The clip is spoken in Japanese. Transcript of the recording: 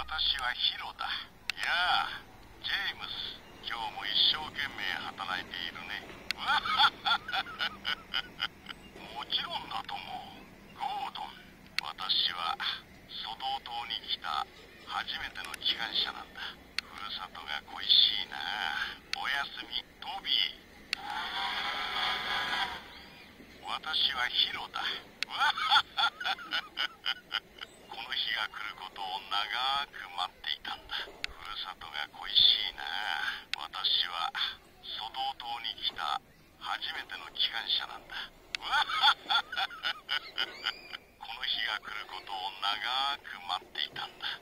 私はヒロだ。やあジェームス今日も一生懸命働いているね。もちろんだともゴードン私はソドー島に来た初めての機関車なんだ。ふるさとが恋しいな。おやすみトビー。私はヒロだ。この日が来ることを長く待っていたんだ。ふるさとが恋しいな。私はソドー島に来た初めての機関車なんだ。この日が来ることを長く待っていたんだ。わ